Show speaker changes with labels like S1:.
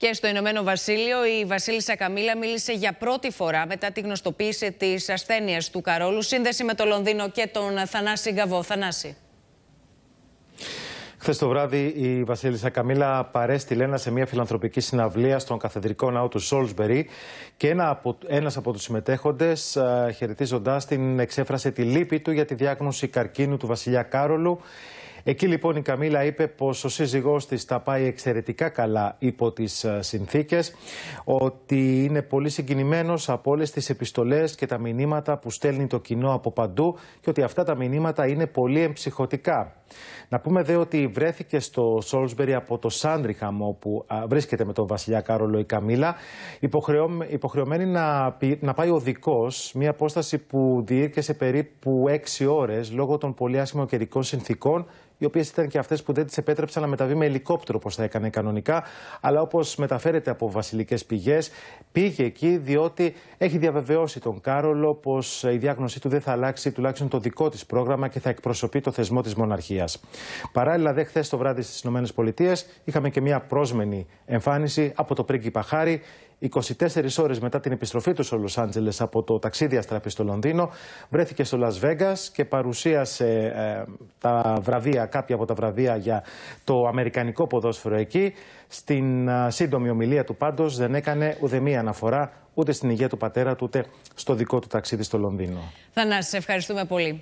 S1: Και στο Ηνωμένο Βασίλειο, η Βασίλισσα Καμίλα μίλησε για πρώτη φορά μετά τη γνωστοποίηση της ασθένειας του Καρόλου. Σύνδεση με το Λονδίνο και τον Θανάση Γκαβό. Θανάση.
S2: Χθες το βράδυ η Βασίλισσα Καμίλα παρέστη Λένα σε μια φιλανθρωπική συναυλία στον καθεδρικό ναό του Σόλσμπερι και ένα από, ένας από τους συμμετέχοντες χαιρετίζοντάς την εξέφρασε τη λύπη του για τη διάγνωση καρκίνου του βασιλιά Κάρολου Εκεί λοιπόν η Καμίλα είπε πως ο σύζυγός της τα πάει εξαιρετικά καλά υπό τις ε, συνθήκες, ότι είναι πολύ συγκινημένος από όλες τις επιστολές και τα μηνύματα που στέλνει το κοινό από παντού και ότι αυτά τα μηνύματα είναι πολύ εμψυχωτικά. Να πούμε δε ότι βρέθηκε στο Σόλσμπερι από το Σάντριχαμ όπου βρίσκεται με τον βασιλιά Κάρολο η Καμίλα υποχρεωμένη να, να πάει οδικός, μια απόσταση που διήρκεσε περίπου 6 ώρες λόγω των πολύ άσχημων καιρικών συνθήκων οι οποίες ήταν και αυτές που δεν τη επέτρεψαν να μεταβεί με ελικόπτερο όπως θα έκανε κανονικά. Αλλά όπως μεταφέρεται από βασιλικές πηγές, πήγε εκεί διότι έχει διαβεβαιώσει τον Κάρολο πως η διάγνωσή του δεν θα αλλάξει τουλάχιστον το δικό της πρόγραμμα και θα εκπροσωπεί το θεσμό της μοναρχίας. Παράλληλα, δε χθες το βράδυ στις ΗΠΑ είχαμε και μια πρόσμενη εμφάνιση από το πρίγκιπα Χάρη. 24 ώρες μετά την επιστροφή του στο Λος Άντζελες από το ταξίδι αστραπής στο Λονδίνο, βρέθηκε στο Λας Βέγκας και παρουσίασε ε, τα βραβεία, κάποια από τα βραβεία για το αμερικανικό ποδόσφαιρο εκεί. Στην ε, σύντομη ομιλία του πάντως δεν έκανε ουδεμία αναφορά ούτε στην υγεία του πατέρα του, ούτε στο δικό του ταξίδι στο Λονδίνο.
S1: Θα να ευχαριστούμε πολύ.